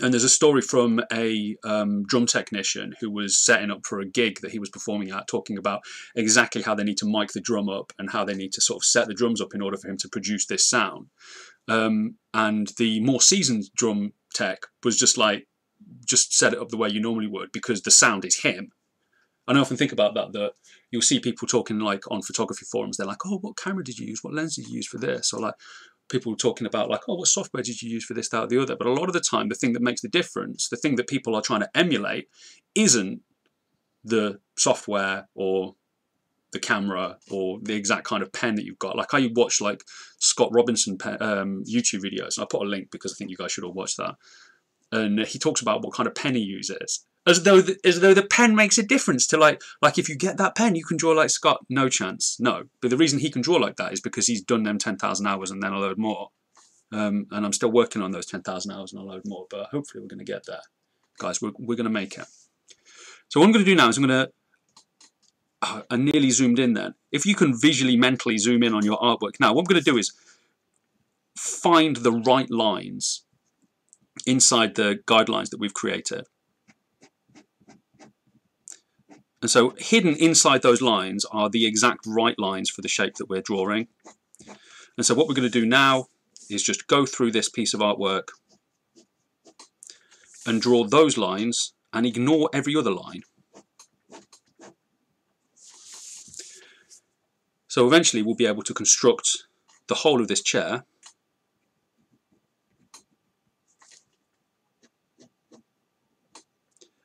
And there's a story from a um, drum technician who was setting up for a gig that he was performing at, talking about exactly how they need to mic the drum up and how they need to sort of set the drums up in order for him to produce this sound. Um, and the more seasoned drum tech was just like, just set it up the way you normally would because the sound is him. And I often think about that, that you'll see people talking like on photography forums, they're like, oh, what camera did you use? What lens did you use for this? Or like, people talking about like, oh, what software did you use for this, that, or the other? But a lot of the time, the thing that makes the difference, the thing that people are trying to emulate, isn't the software or the camera or the exact kind of pen that you've got. Like I watch like Scott Robertson pen, um, YouTube videos, and I put a link because I think you guys should all watch that. And he talks about what kind of pen he uses, as though the, as though the pen makes a difference to like like if you get that pen you can draw like Scott. No chance. No. But the reason he can draw like that is because he's done them 10,000 hours and then a load more. Um, and I'm still working on those 10,000 hours and a load more but hopefully we're going to get there. Guys we're, we're going to make it. So what I'm going to do now is I'm going to uh, I nearly zoomed in then. If you can visually mentally zoom in on your artwork. Now what I'm going to do is find the right lines inside the guidelines that we've created and so hidden inside those lines are the exact right lines for the shape that we're drawing. And so what we're going to do now is just go through this piece of artwork and draw those lines and ignore every other line. So eventually we'll be able to construct the whole of this chair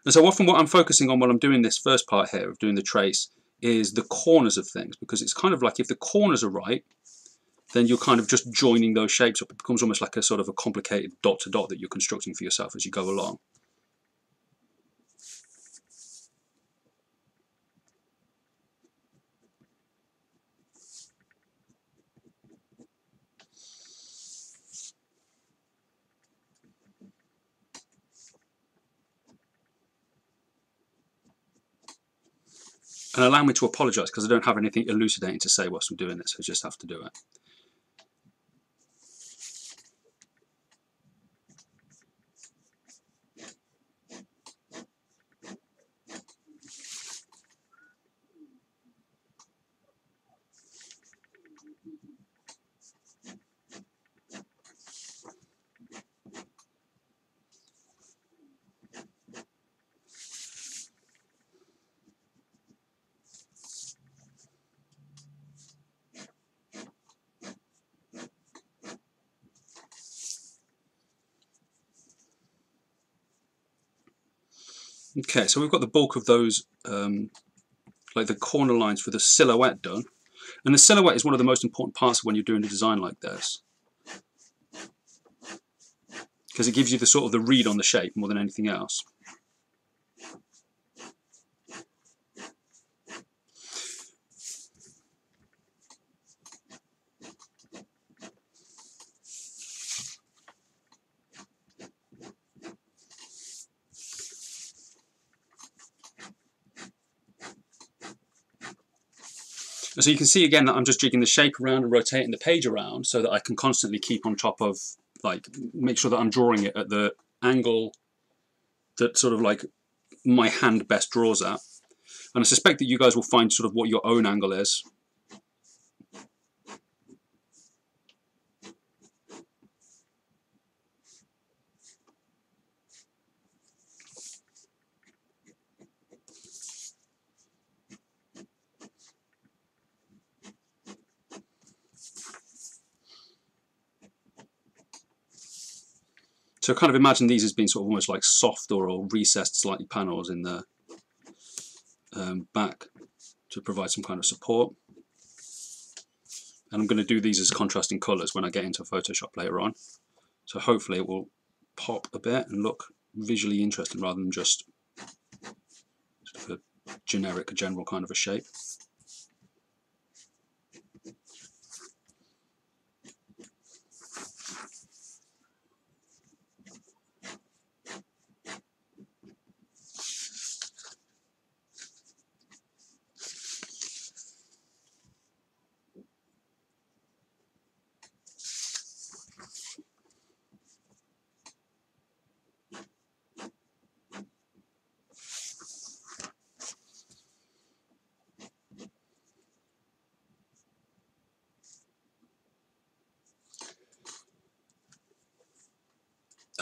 And so often what I'm focusing on while I'm doing this first part here of doing the trace is the corners of things because it's kind of like if the corners are right, then you're kind of just joining those shapes up. It becomes almost like a sort of a complicated dot to dot that you're constructing for yourself as you go along. And allow me to apologise because I don't have anything elucidating to say whilst I'm doing this, I just have to do it. Okay, so we've got the bulk of those, um, like the corner lines for the silhouette done. And the silhouette is one of the most important parts when you're doing a design like this. Because it gives you the sort of the read on the shape more than anything else. So you can see again that I'm just jigging the shape around and rotating the page around so that I can constantly keep on top of, like, make sure that I'm drawing it at the angle that sort of like my hand best draws at. And I suspect that you guys will find sort of what your own angle is. So kind of imagine these as being sort of almost like soft or, or recessed slightly panels in the um, back to provide some kind of support. And I'm going to do these as contrasting colours when I get into Photoshop later on. So hopefully it will pop a bit and look visually interesting rather than just sort of a generic, general kind of a shape.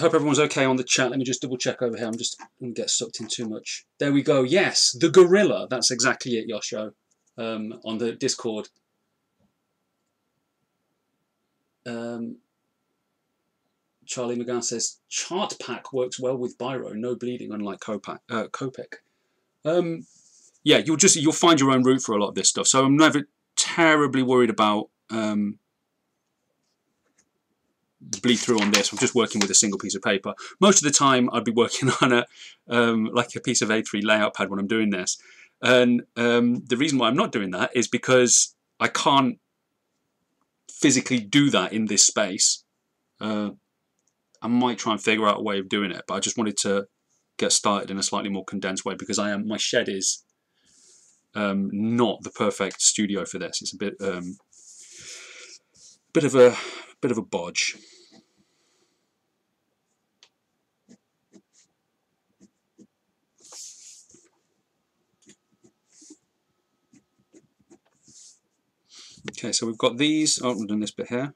Hope everyone's okay on the chat. Let me just double check over here. I'm just going to get sucked in too much. There we go. Yes, the gorilla. That's exactly it, Yosho, um, on the Discord. Um, Charlie McGann says, Chartpak works well with Biro, no bleeding, unlike Copic. Uh, Copic. Um, yeah, you'll just you'll find your own route for a lot of this stuff. So I'm never terribly worried about um, bleed through on this. I'm just working with a single piece of paper. Most of the time I'd be working on a um, like a piece of A3 layout pad when I'm doing this. And um, the reason why I'm not doing that is because I can't physically do that in this space. Uh, I might try and figure out a way of doing it, but I just wanted to get started in a slightly more condensed way because I am my shed is um, not the perfect studio for this. It's a bit um, bit of a bit of a bodge. Okay, so we've got these. Oh, we're doing this bit here.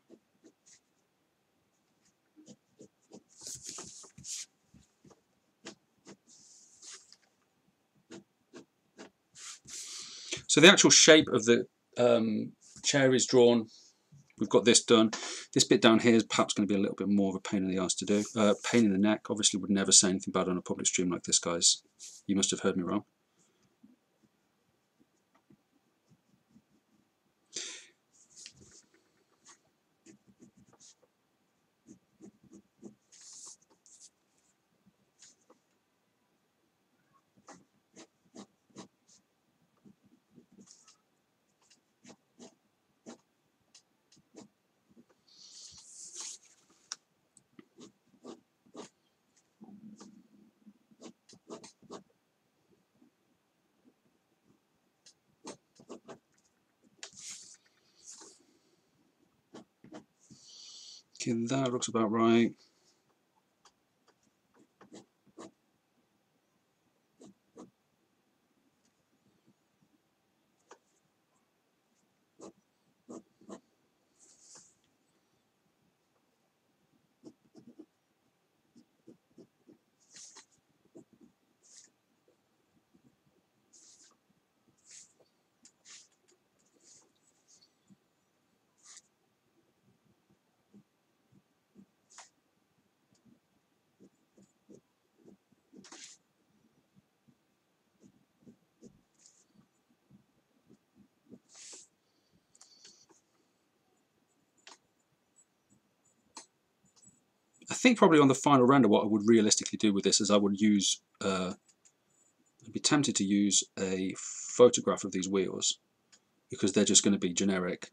So the actual shape of the um, chair is drawn. We've got this done. This bit down here is perhaps going to be a little bit more of a pain in the ass to do. Uh, pain in the neck. Obviously would never say anything bad on a public stream like this, guys. You must have heard me wrong. Okay, that about right. Think probably on the final render what I would realistically do with this is I would use, uh, I'd be tempted to use a photograph of these wheels because they're just going to be generic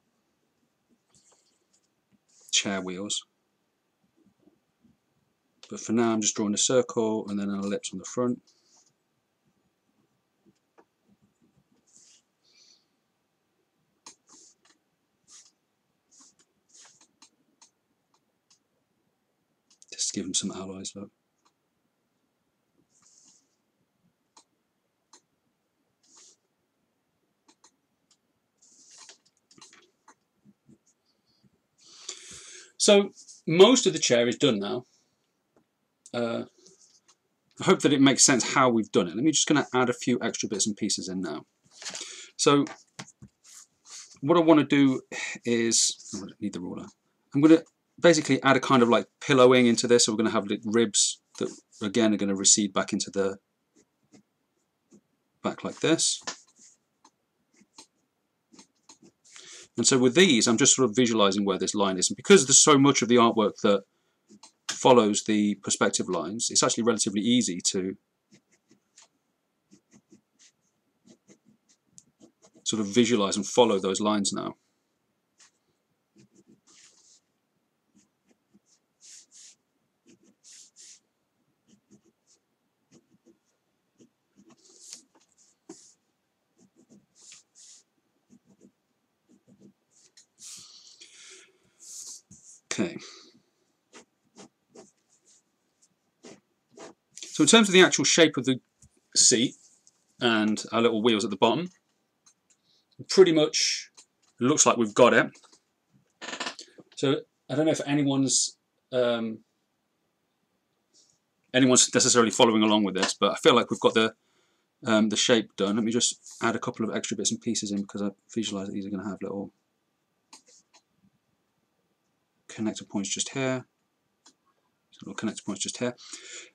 chair wheels. But for now I'm just drawing a circle and then an ellipse on the front. Just give them some alloys, look. So most of the chair is done now. Uh, I hope that it makes sense how we've done it. Let me just going to add a few extra bits and pieces in now. So what I want to do is, I need the ruler. I'm going to basically add a kind of like pillowing into this. So we're going to have like ribs that again are going to recede back into the back like this. And so with these, I'm just sort of visualizing where this line is. And because there's so much of the artwork that follows the perspective lines, it's actually relatively easy to sort of visualize and follow those lines now. Okay. So in terms of the actual shape of the seat and our little wheels at the bottom, pretty much looks like we've got it. So I don't know if anyone's um, anyone's necessarily following along with this, but I feel like we've got the um, the shape done. Let me just add a couple of extra bits and pieces in because I visualize that these are going to have little connector points just here. Little connector points just here.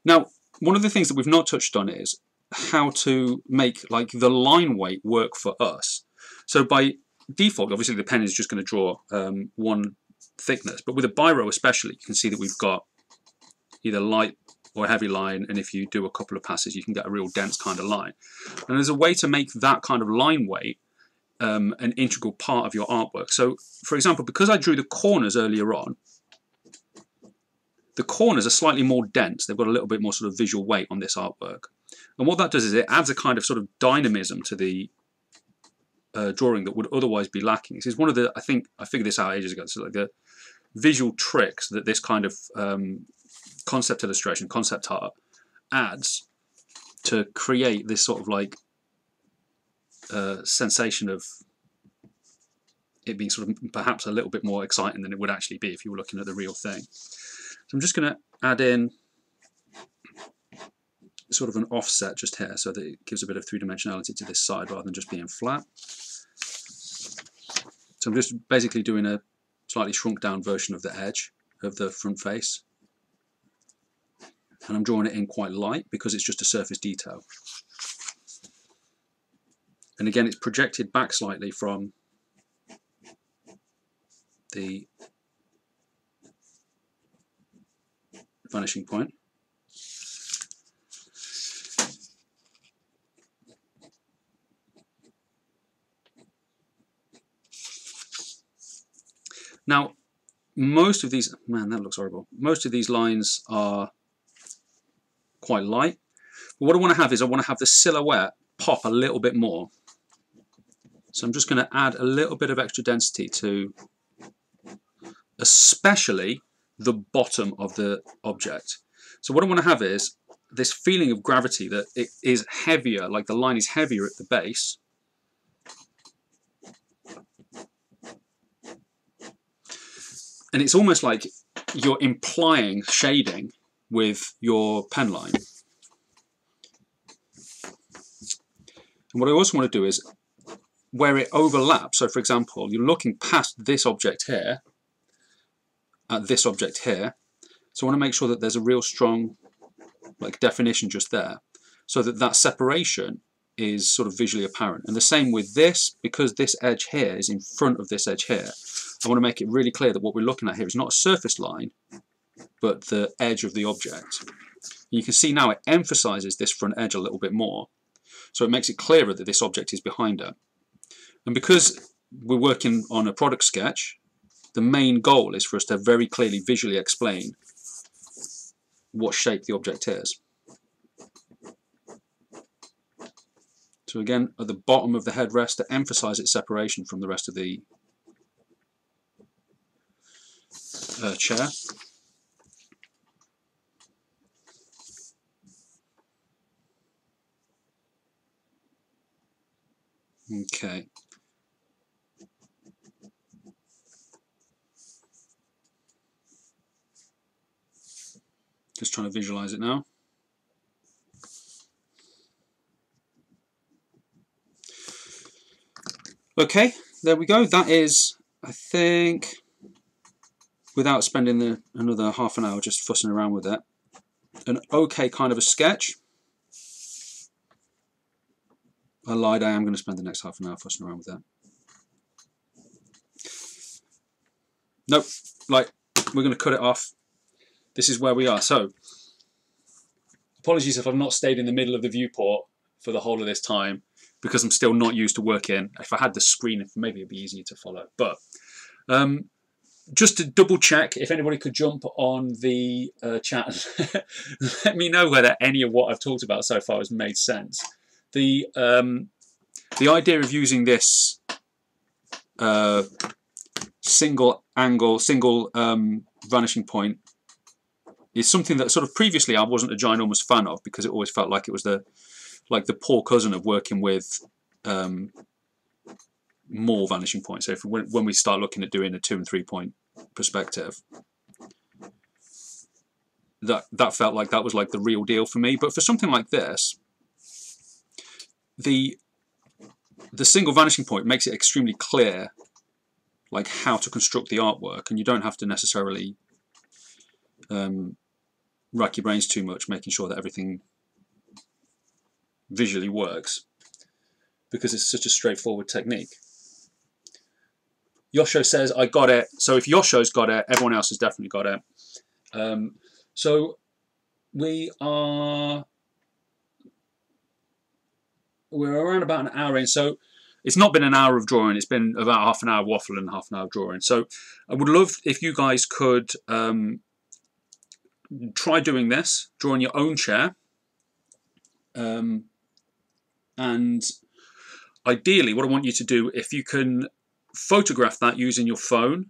Now, one of the things that we've not touched on is how to make like the line weight work for us. So by default, obviously the pen is just going to draw um, one thickness, but with a biro especially, you can see that we've got either light or heavy line, and if you do a couple of passes, you can get a real dense kind of line. And there's a way to make that kind of line weight um, an integral part of your artwork. So, for example, because I drew the corners earlier on, the corners are slightly more dense. They've got a little bit more sort of visual weight on this artwork. And what that does is it adds a kind of sort of dynamism to the uh, drawing that would otherwise be lacking. This is one of the, I think, I figured this out ages ago. So like the visual tricks that this kind of um, concept illustration, concept art adds to create this sort of like uh, sensation of it being sort of perhaps a little bit more exciting than it would actually be if you were looking at the real thing. So I'm just going to add in sort of an offset just here so that it gives a bit of three-dimensionality to this side rather than just being flat. So I'm just basically doing a slightly shrunk down version of the edge of the front face and I'm drawing it in quite light because it's just a surface detail. And again, it's projected back slightly from the vanishing point. Now, most of these, man, that looks horrible. Most of these lines are quite light. But what I want to have is I want to have the silhouette pop a little bit more. So I'm just going to add a little bit of extra density to especially the bottom of the object. So what I want to have is this feeling of gravity that it is heavier, like the line is heavier at the base. And it's almost like you're implying shading with your pen line. And what I also want to do is where it overlaps, so for example, you're looking past this object here, at this object here, so I want to make sure that there's a real strong like definition just there, so that that separation is sort of visually apparent. And the same with this, because this edge here is in front of this edge here, I want to make it really clear that what we're looking at here is not a surface line, but the edge of the object. You can see now it emphasizes this front edge a little bit more, so it makes it clearer that this object is behind it. And because we're working on a product sketch, the main goal is for us to very clearly visually explain what shape the object is. So again, at the bottom of the headrest to emphasize its separation from the rest of the uh, chair. Okay. Just trying to visualize it now. Okay, there we go. That is, I think, without spending the, another half an hour just fussing around with it, an okay kind of a sketch. I lied, I am going to spend the next half an hour fussing around with that. Nope, like, we're going to cut it off. This is where we are. So, apologies if I've not stayed in the middle of the viewport for the whole of this time because I'm still not used to working. If I had the screen, maybe it'd be easier to follow. But um, just to double check, if anybody could jump on the uh, chat, let me know whether any of what I've talked about so far has made sense the um, the idea of using this uh, single angle, single um, vanishing point is something that sort of previously I wasn't a ginormous fan of because it always felt like it was the like the poor cousin of working with um, more vanishing points. So if, when, when we start looking at doing a two and three point perspective, that that felt like that was like the real deal for me. But for something like this, the the single vanishing point makes it extremely clear like how to construct the artwork and you don't have to necessarily um, rack your brains too much making sure that everything visually works because it's such a straightforward technique. Yosho says, I got it. So if Yosho's got it, everyone else has definitely got it. Um, so we are we're around about an hour in, so it's not been an hour of drawing, it's been about half an hour waffle and half an hour drawing. So I would love if you guys could um, try doing this, drawing your own chair. Um, and ideally what I want you to do, if you can photograph that using your phone,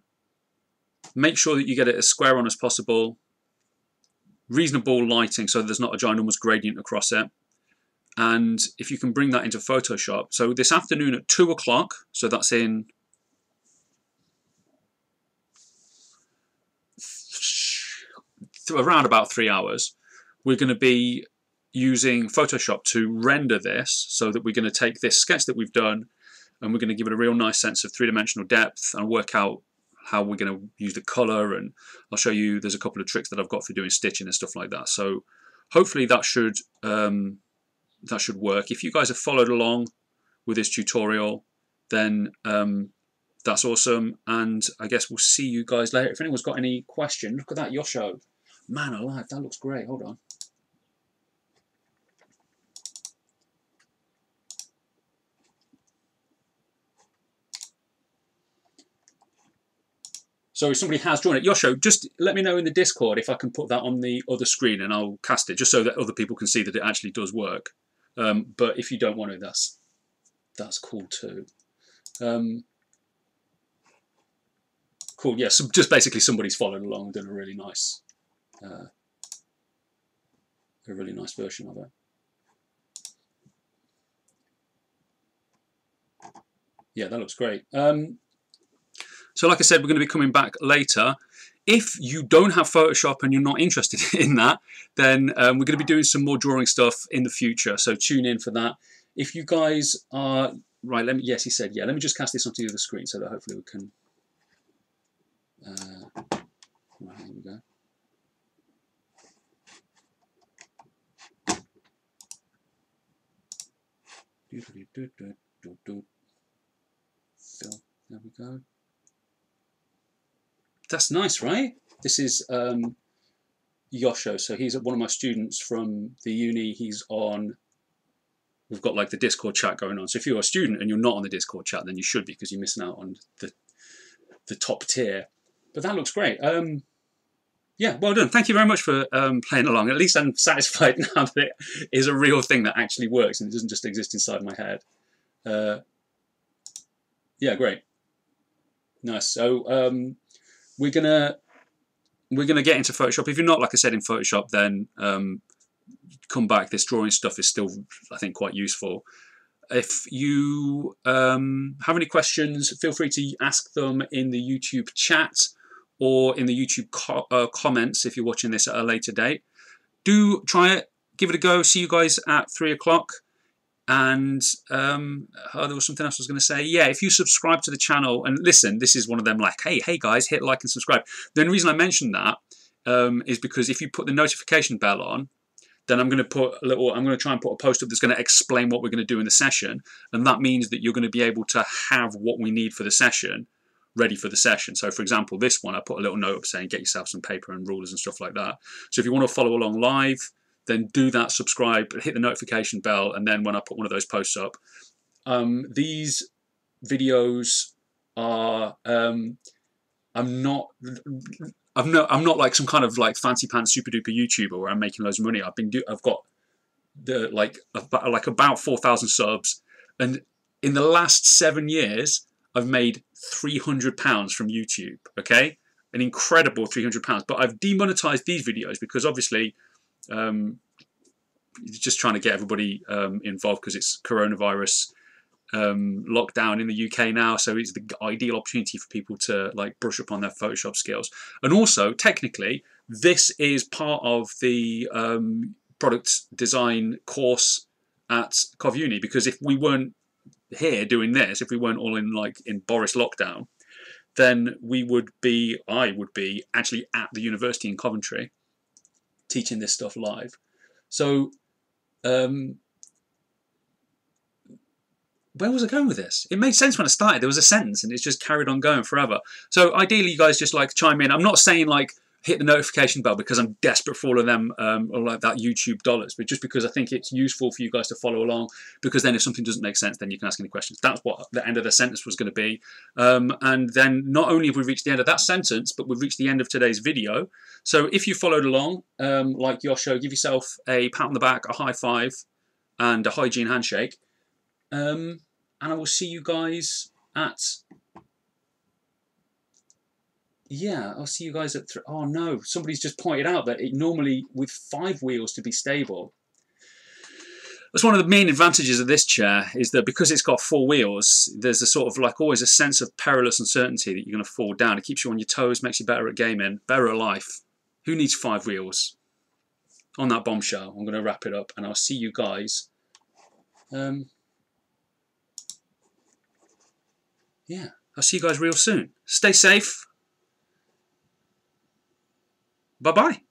make sure that you get it as square on as possible, reasonable lighting so there's not a ginormous gradient across it and if you can bring that into Photoshop so this afternoon at two o'clock so that's in around about three hours we're going to be using Photoshop to render this so that we're going to take this sketch that we've done and we're going to give it a real nice sense of three-dimensional depth and work out how we're going to use the color and I'll show you there's a couple of tricks that I've got for doing stitching and stuff like that so hopefully that should um, that should work. If you guys have followed along with this tutorial, then um, that's awesome. And I guess we'll see you guys later. If anyone's got any questions look at that Yosho. Man alive, that looks great. Hold on. So if somebody has drawn it, Yosho, just let me know in the Discord if I can put that on the other screen and I'll cast it just so that other people can see that it actually does work. Um, but if you don't want to, that's that's cool too. Um, cool. Yeah, so just basically somebody's followed along and done a really nice, uh, a really nice version of it. Yeah, that looks great. Um, so like I said, we're going to be coming back later. If you don't have Photoshop and you're not interested in that, then um, we're going to be doing some more drawing stuff in the future. So tune in for that. If you guys are right, let me. Yes, he said yeah. Let me just cast this onto the other screen so that hopefully we can. Uh, right, here we go. So there we go. That's nice, right? This is um, Yosho. So he's one of my students from the uni. He's on. We've got like the Discord chat going on. So if you're a student and you're not on the Discord chat, then you should be because you're missing out on the the top tier. But that looks great. Um, yeah, well done. Thank you very much for um, playing along. At least I'm satisfied now that it is a real thing that actually works and it doesn't just exist inside my head. Uh, yeah, great. Nice. So um, we're gonna we're gonna get into Photoshop. If you're not, like I said, in Photoshop, then um, come back. This drawing stuff is still, I think, quite useful. If you um, have any questions, feel free to ask them in the YouTube chat or in the YouTube co uh, comments if you're watching this at a later date. Do try it, give it a go. See you guys at three o'clock. And um, oh, there was something else I was going to say. Yeah, if you subscribe to the channel and listen, this is one of them like, hey, hey guys, hit like and subscribe. The only reason I mentioned that um, is because if you put the notification bell on, then I'm going to put a little, I'm going to try and put a post up that's going to explain what we're going to do in the session. And that means that you're going to be able to have what we need for the session ready for the session. So for example, this one, I put a little note up saying, get yourself some paper and rulers and stuff like that. So if you want to follow along live, then do that, subscribe, hit the notification bell, and then when I put one of those posts up, um, these videos are um, I'm not I'm not I'm not like some kind of like fancy pants super duper YouTuber where I'm making loads of money. I've been do I've got the like about, like about four thousand subs, and in the last seven years I've made three hundred pounds from YouTube. Okay, an incredible three hundred pounds. But I've demonetized these videos because obviously um, just trying to get everybody um, involved because it's coronavirus um, lockdown in the UK now, so it's the ideal opportunity for people to like brush up on their Photoshop skills. And also, technically, this is part of the um, product design course at Cov Uni because if we weren't here doing this, if we weren't all in like in Boris lockdown, then we would be, I would be actually at the university in Coventry teaching this stuff live. So, um, where was I going with this? It made sense when I started. There was a sentence and it's just carried on going forever. So ideally, you guys just like chime in. I'm not saying like hit the notification bell because I'm desperate for all of them um, like that YouTube dollars, but just because I think it's useful for you guys to follow along. Because then if something doesn't make sense, then you can ask any questions. That's what the end of the sentence was going to be. Um, and then not only have we reached the end of that sentence, but we've reached the end of today's video. So if you followed along, um, like Yosho, give yourself a pat on the back, a high five, and a hygiene handshake. Um, and I will see you guys at. Yeah, I'll see you guys at. three. oh no, somebody's just pointed out that it normally with five wheels to be stable. That's one of the main advantages of this chair is that because it's got four wheels, there's a sort of like always a sense of perilous uncertainty that you're going to fall down. It keeps you on your toes, makes you better at gaming, better at life. Who needs five wheels? On that bombshell, I'm going to wrap it up and I'll see you guys. Um, yeah, I'll see you guys real soon. Stay safe. Bye bye.